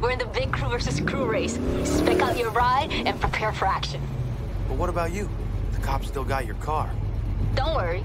We're in the big crew versus crew race. Spec out your ride and prepare for action. But what about you? The cops still got your car. Don't worry.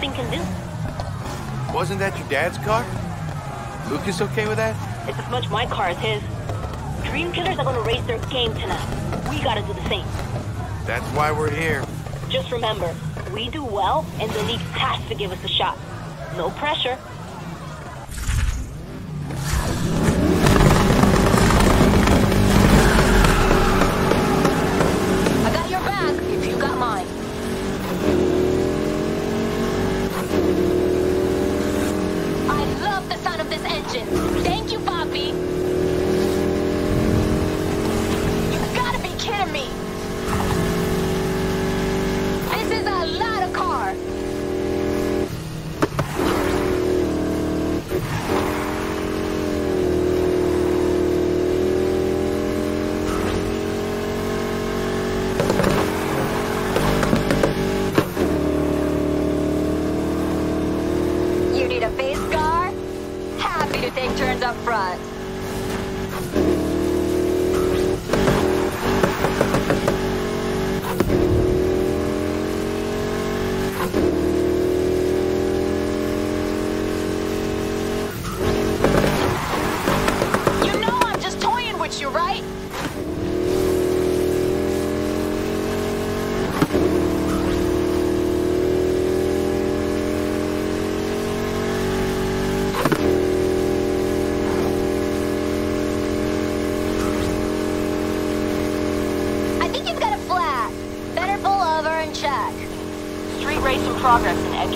Time to see what this thing can do. Wasn't that your dad's car? Lucas okay with that? It's as much my car as his. Dream Killers are gonna raise their game tonight. We gotta do the same. That's why we're here. Just remember, we do well, and the league has to give us a shot. No pressure.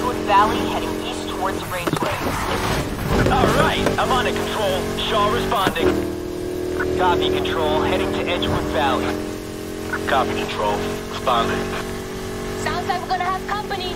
Progress Edgewood Valley, heading east towards the raceway. All right, I'm on it, Control. Shaw responding. Copy, Control. Heading to Edgewood Valley. Copy, Control. Responding. Sounds like we're gonna have company.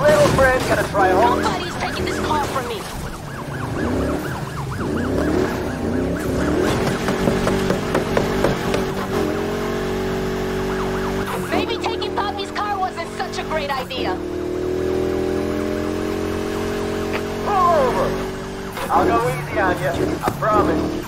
Little friend gotta try hard. Nobody's taking this car from me. Maybe taking Papi's car wasn't such a great idea. Pull over. I'll go easy on you. I promise.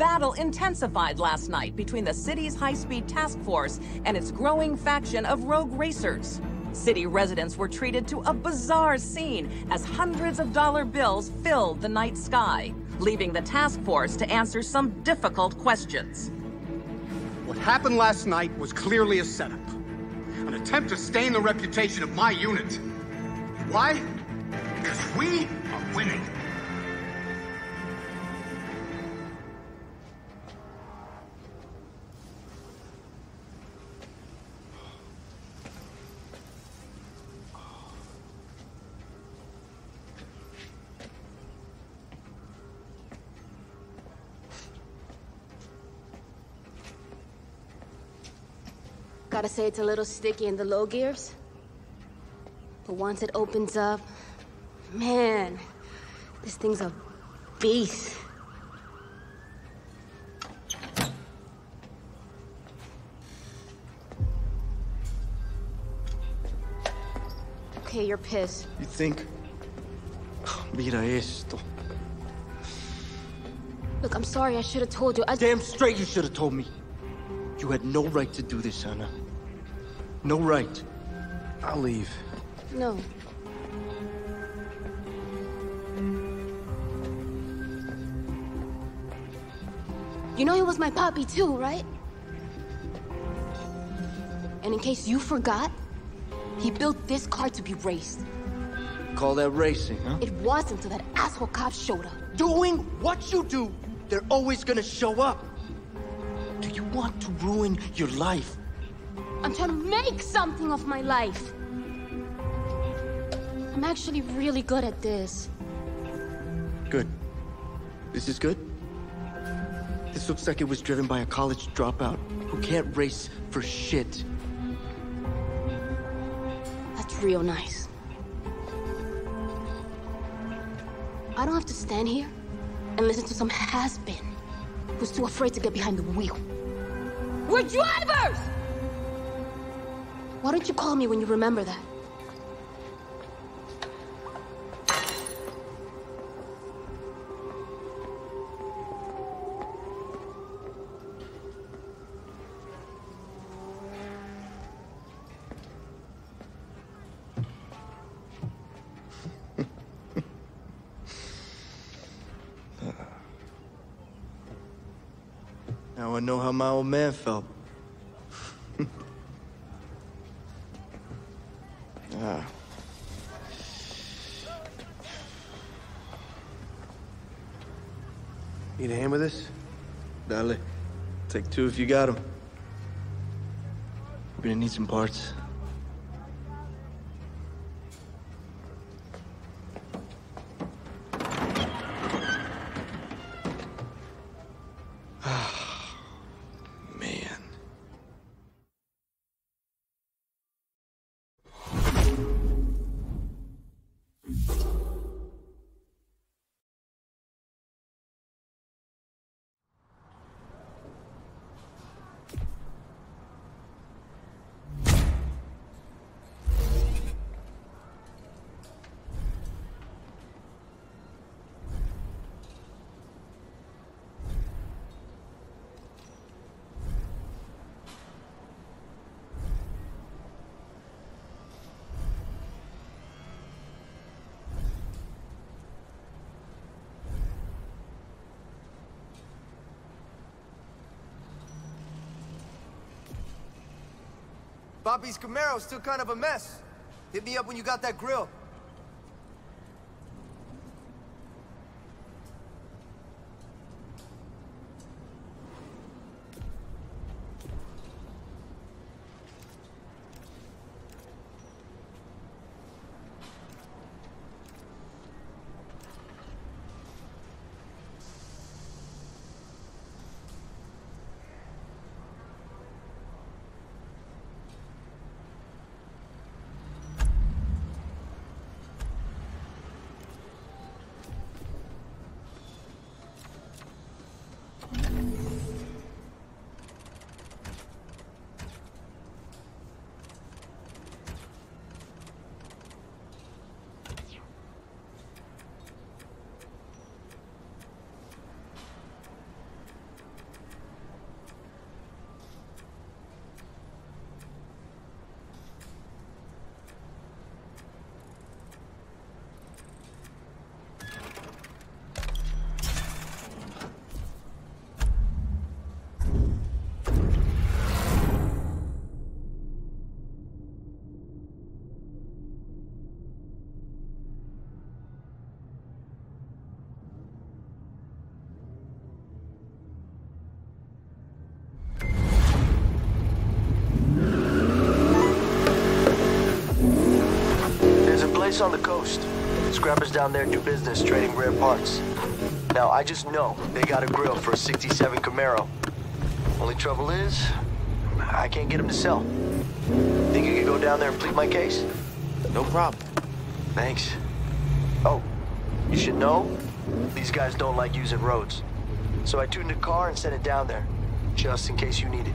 Battle intensified last night between the city's high-speed task force and its growing faction of rogue racers. City residents were treated to a bizarre scene as hundreds of dollar bills filled the night sky, leaving the task force to answer some difficult questions. What happened last night was clearly a setup. An attempt to stain the reputation of my unit. Why? Because we are winning. Gotta say it's a little sticky in the low gears. But once it opens up, man, this thing's a beast. Okay, you're pissed. You think? Mira esto. Look, I'm sorry, I should have told you. I Damn straight you should have told me. You had no right to do this, Ana. No right. I'll leave. No. You know he was my papi too, right? And in case you forgot, he built this car to be raced. Call that racing, huh? It wasn't until that asshole cop showed up. Doing what you do, they're always gonna show up. Do you want to ruin your life? I'm trying to make something of my life. I'm actually really good at this. Good. This is good? This looks like it was driven by a college dropout who can't race for shit. That's real nice. I don't have to stand here and listen to some has-been who's too afraid to get behind the wheel. We're drivers! Why don't you call me when you remember that? Now I know how my old man felt. ah. Need a hand with this? Dale. Take two if you got them. We're gonna need some parts. Bobby's Camaro's still kind of a mess. Hit me up when you got that grill. Place on the coast. Scrappers down there do business trading rare parts. Now, I just know they got a grill for a 67 Camaro. Only trouble is, I can't get them to sell. Think you could go down there and plead my case? No problem. Thanks. Oh, you should know, these guys don't like using roads. So I tuned a car and sent it down there, just in case you need it.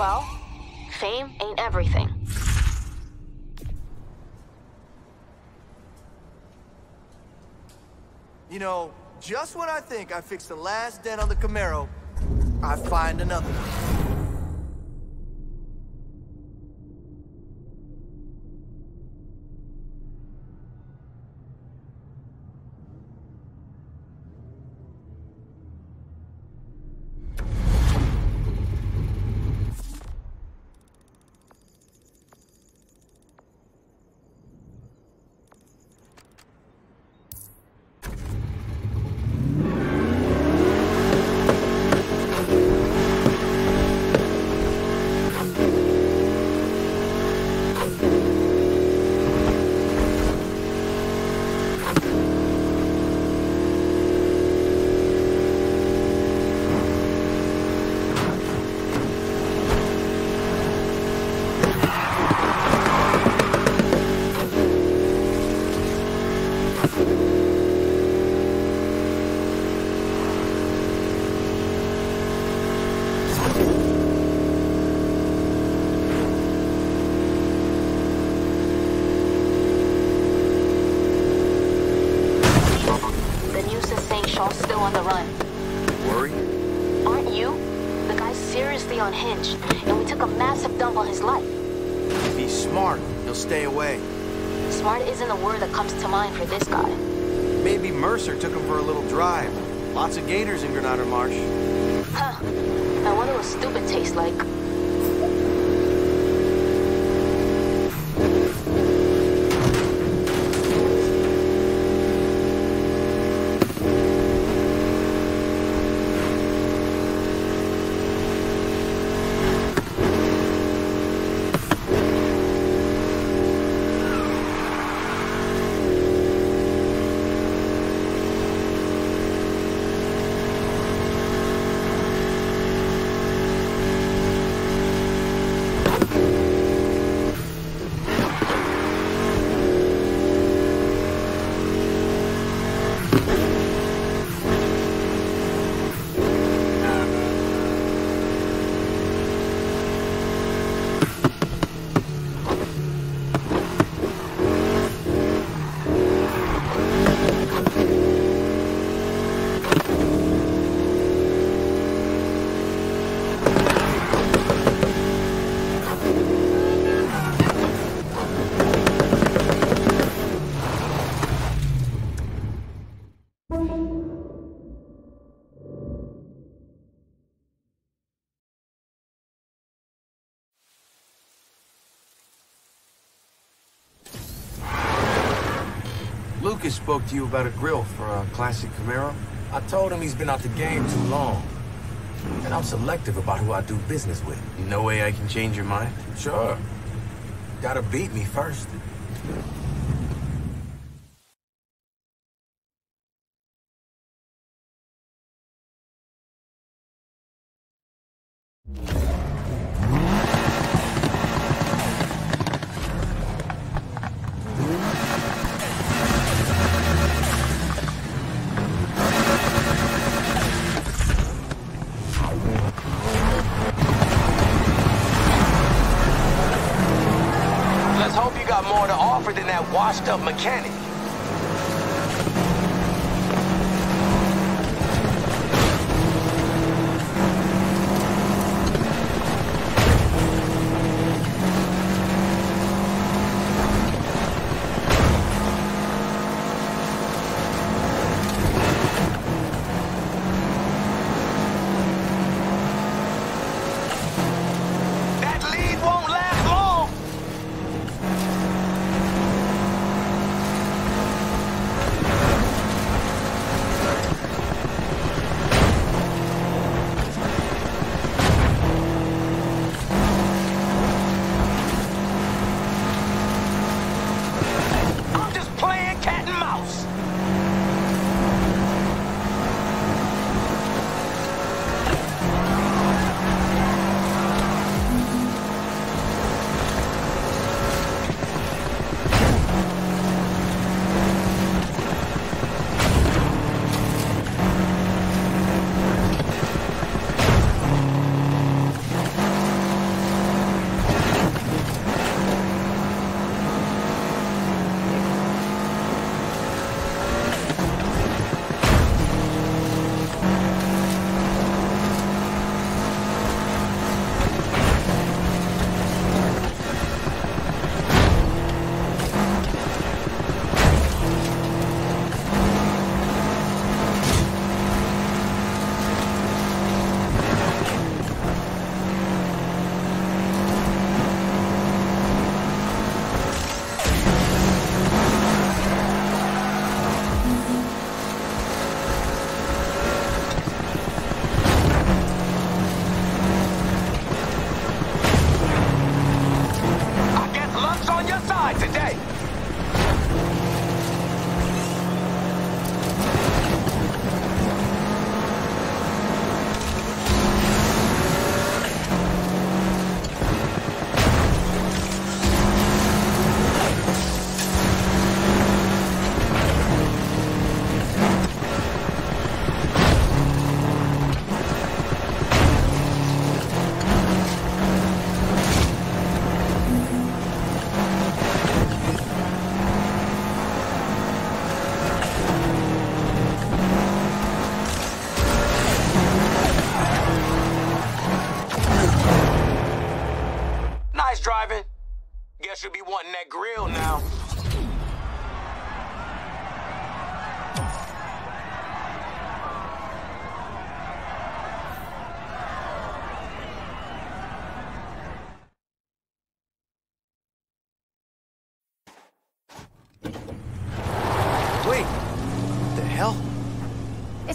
Well, fame ain't everything. You know, just when I think I fixed the last dent on the Camaro, I find another one. Mercer took him for a little drive. Lots of gators in Granada Marsh. Huh. I wonder what stupid tastes like. Spoke to you about a grill for a classic Camaro? I told him he's been out the game too long. And I'm selective about who I do business with. No way I can change your mind? Sure. Gotta beat me first. Up mechanic.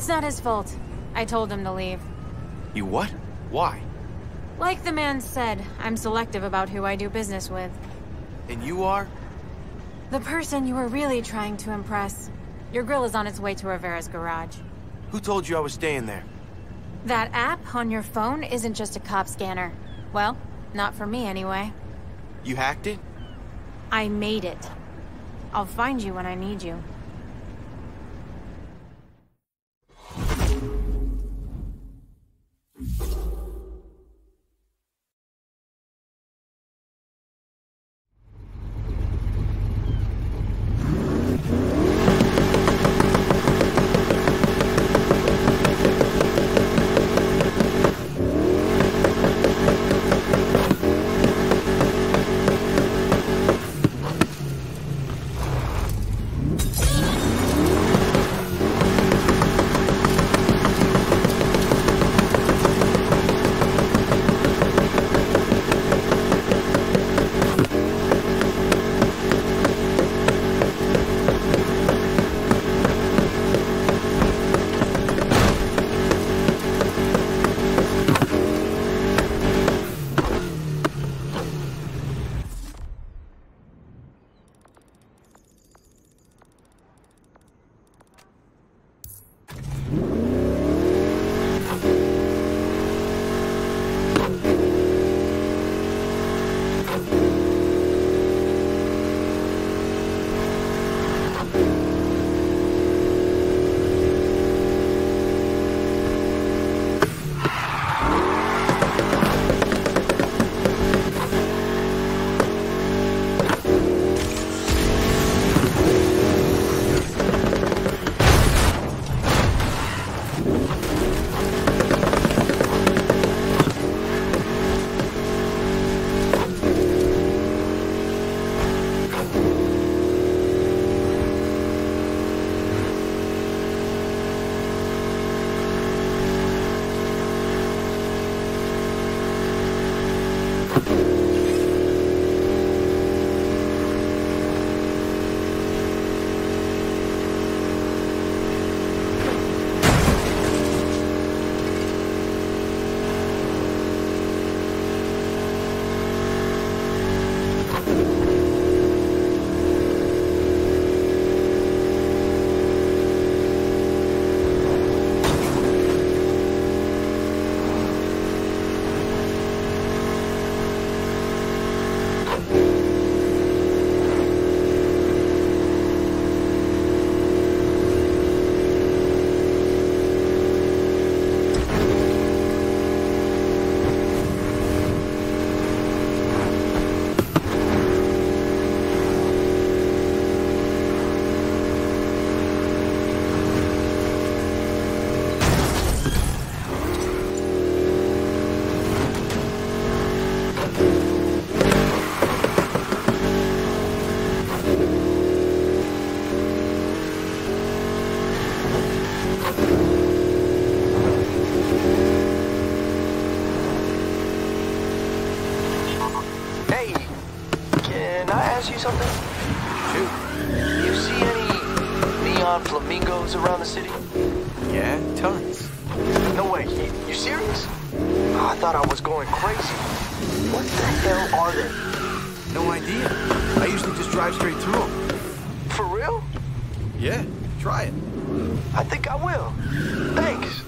It's not his fault. I told him to leave. You what? Why? Like the man said, I'm selective about who I do business with. And you are? The person you were really trying to impress. Your grill is on its way to Rivera's garage. Who told you I was staying there? That app on your phone isn't just a cop scanner. Well, not for me anyway. You hacked it? I made it. I'll find you when I need you. You something? Shoot. You see any neon flamingos around the city? Yeah, tons. No way. You, you serious? Oh, I thought I was going crazy. What the hell are they? No idea. I usually just drive straight through them. For real? Yeah, try it. I think I will. Thanks.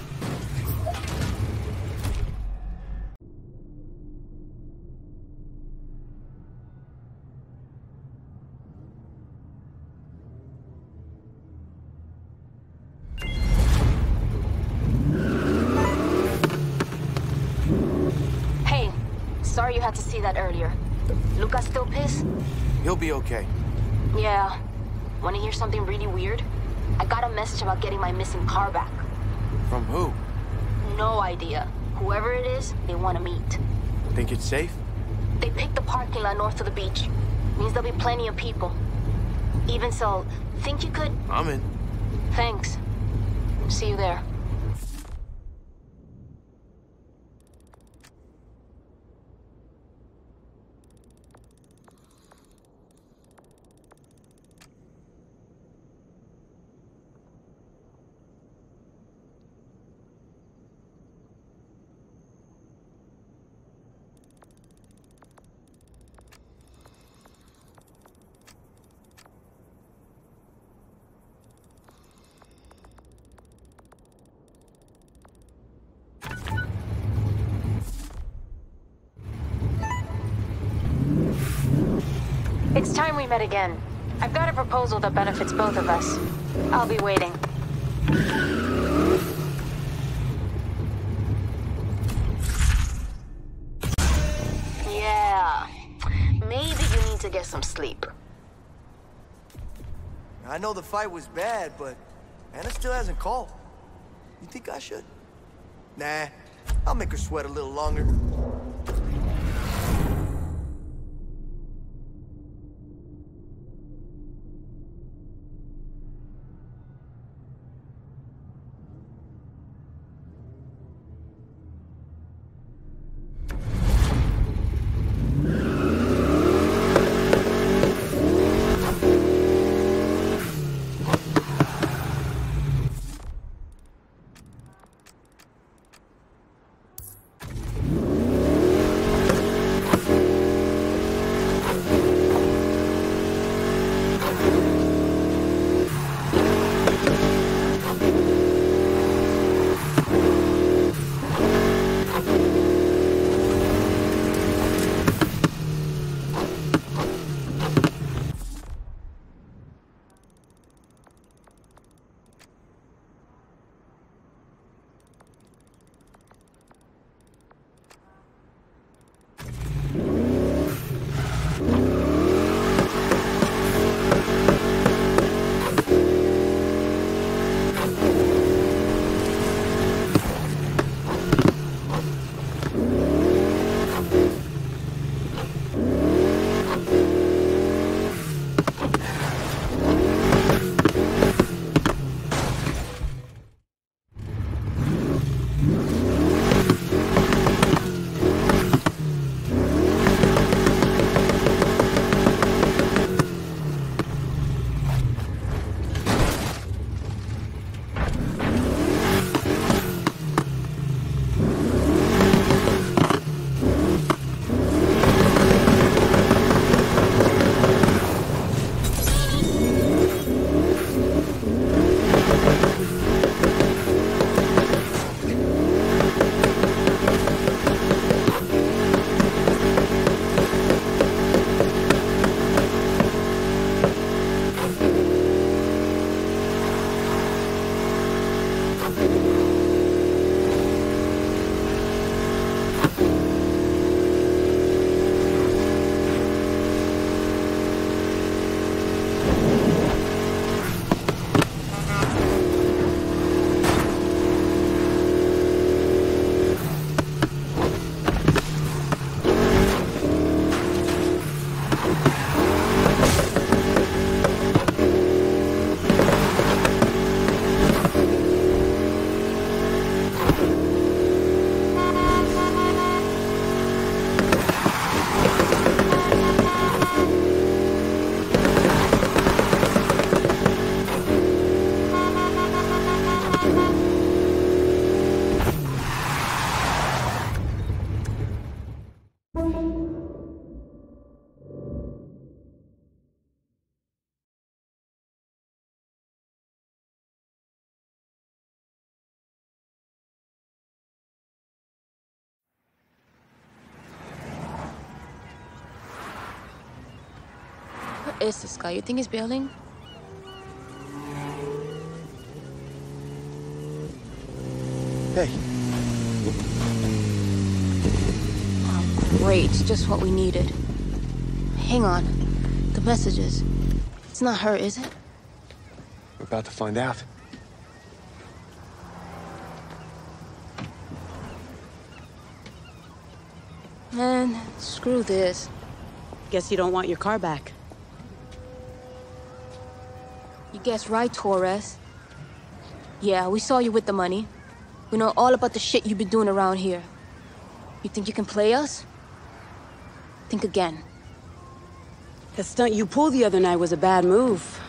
Hey, sorry you had to see that earlier. Lucas still pissed? He'll be okay. Yeah. Wanna hear something really weird? I got a message about getting my missing car back. From who? No idea. Whoever it is, they want to meet. Think it's safe? They picked the parking lot north of the beach. Means there'll be plenty of people. Even so, think you could... I'm in. Thanks. See you there. It's time we met again. I've got a proposal that benefits both of us. I'll be waiting. Yeah. Maybe you need to get some sleep. I know the fight was bad, but Ana still hasn't called. You think I should? Nah, I'll make her sweat a little longer. What is this guy? You think he's building? Hey. Oh, great. Just what we needed. Hang on. The messages. It's not her, is it? We're about to find out. Man, screw this. Guess you don't want your car back. You guessed right, Torres. Yeah, we saw you with the money. We know all about the shit you've been doing around here. You think you can play us? Think again. The stunt you pulled the other night was a bad move.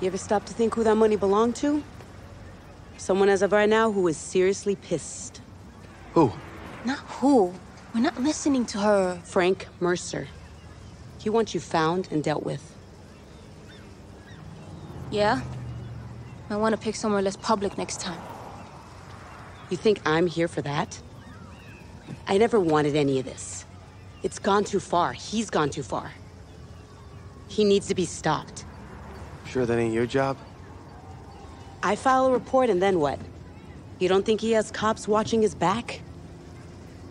You ever stop to think who that money belonged to? Someone as of right now who is seriously pissed. Who? Not who. We're not listening to her. Frank Mercer. He wants you found and dealt with. Yeah? I want to pick somewhere less public next time. You think I'm here for that? I never wanted any of this. It's gone too far. He's gone too far. He needs to be stopped. Sure that ain't your job? I file a report and then what? You don't think he has cops watching his back?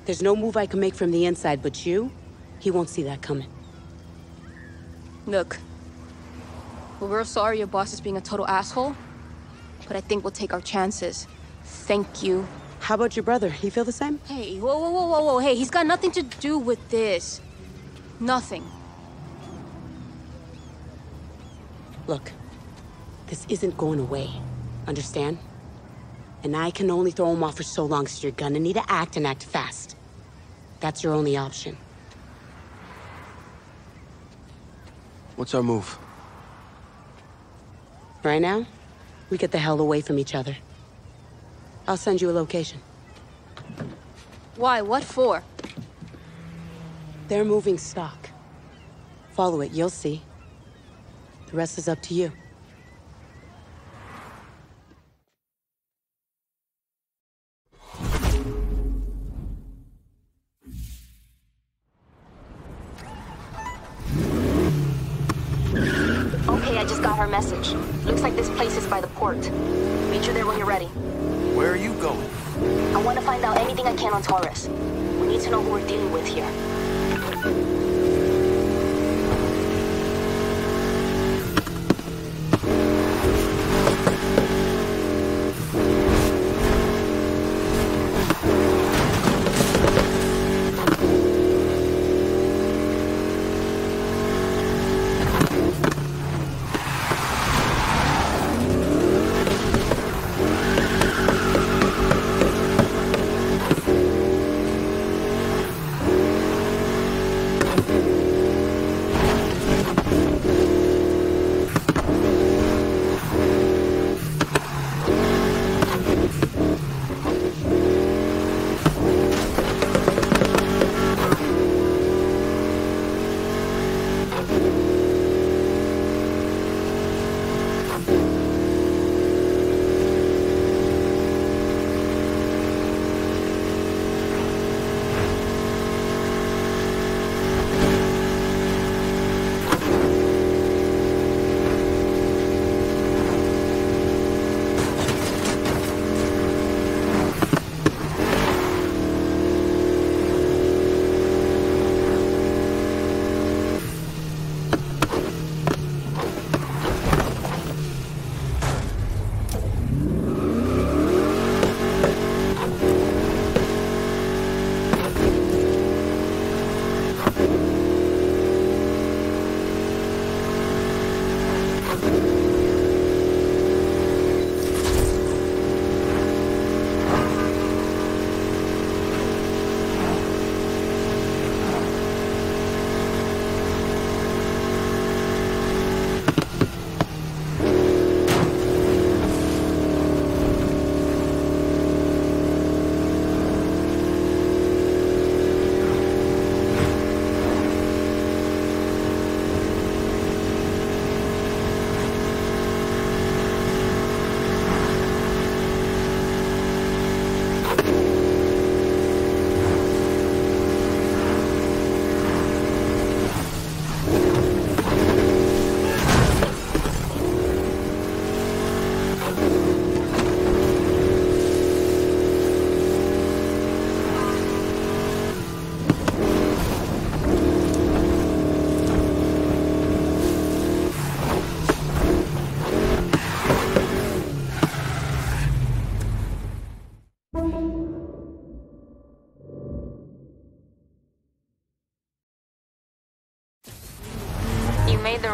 There's no move I can make from the inside, but you? He won't see that coming. Look. We're real sorry your boss is being a total asshole. But I think we'll take our chances. Thank you. How about your brother? You feel the same? Hey, whoa, whoa, whoa, whoa, whoa. Hey, he's got nothing to do with this. Nothing. Look, this isn't going away. Understand? And I can only throw him off for so long, so you're gonna need to act and act fast. That's your only option. What's our move? Right now, we get the hell away from each other. I'll send you a location. Why? What for? They're moving stock. Follow it, you'll see. The rest is up to you.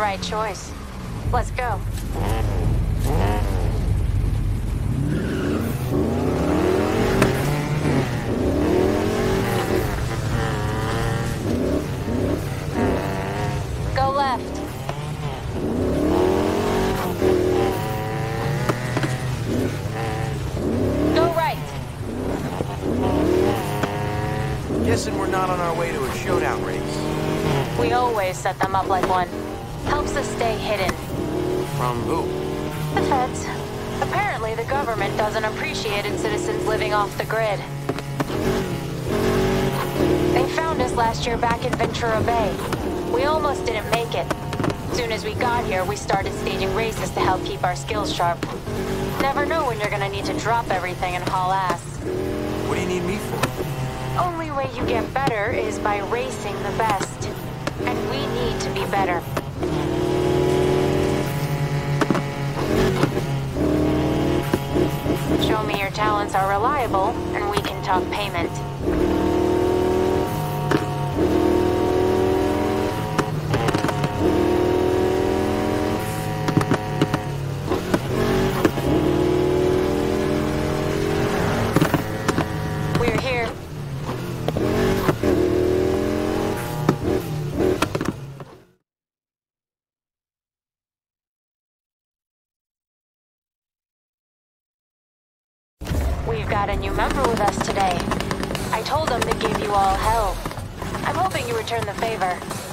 Right choice. Let's go. Go left. Go right. Guessing we're not on our way to a showdown race. We always set them up like one. Appreciate citizens living off the grid. They found us last year back in Ventura Bay. We almost didn't make it. Soon as we got here, we started staging races to help keep our skills sharp. Never know when you're gonna need to drop everything and haul ass. What do you need me for? Only way you get better is by racing the best. And we need to be better. Talents are reliable, and we can talk payment. Return the favor.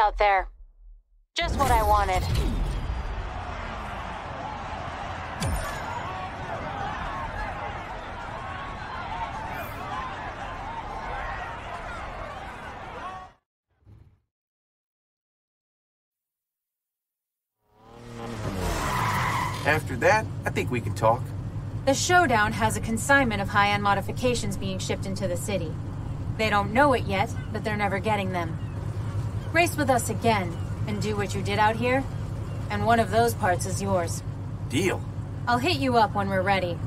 out there. Just what I wanted. After that, I think we can talk. The showdown has a consignment of high-end modifications being shipped into the city. They don't know it yet, but they're never getting them. Race with us again, and do what you did out here, and one of those parts is yours. Deal. I'll hit you up when we're ready.